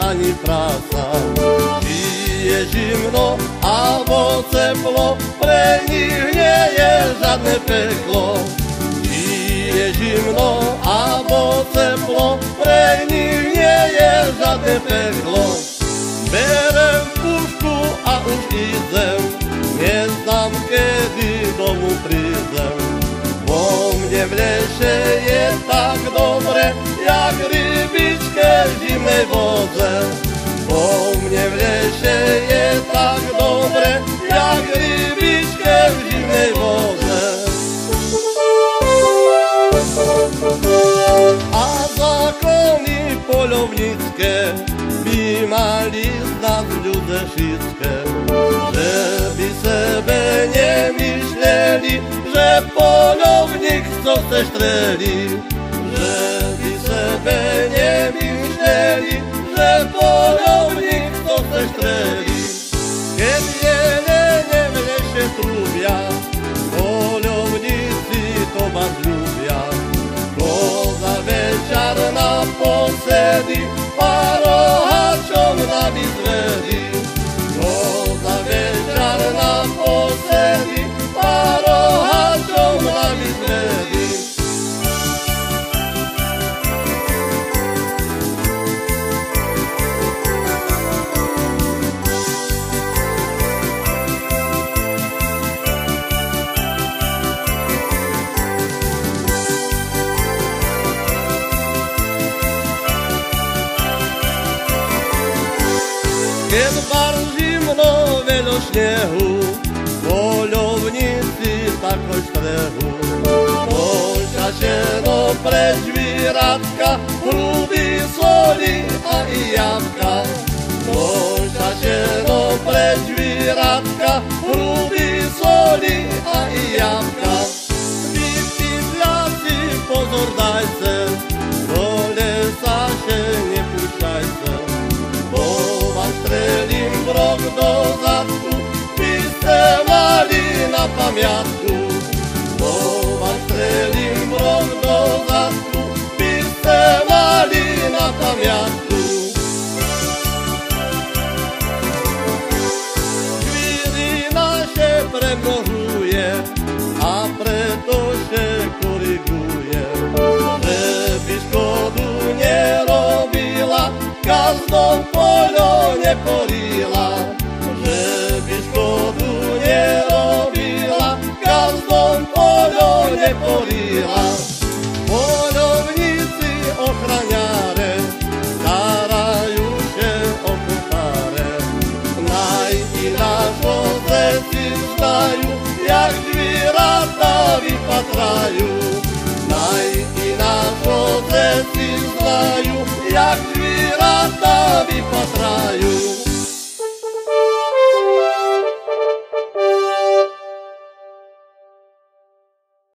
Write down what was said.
ani práca. Či je zimno alebo teplo, pre nich nie je žiadne peklo. Či je zimno alebo teplo, pre nich nie je žiadne peklo. Berem pušku a už idem, neznám kedy domu prídem. Vo mne v je tak v zimnej voze. Vo mne v lese je tak dobre, jak rybičke v zimnej voze. A zákony polovnícke by mali znať ľudia všetké, že by sebe nemysleli, že polovník co se štreli, Izredi, paro hačom nad Izredi. Keď bar zimno veľo snehu, poľovníci tako strehu. Pošašeno pre žvíratka, hruby soli a i jabka. Pošašeno pre a preto się koryguje. Żeby szkodu nie robiła, знаю, як віра тобі потраю.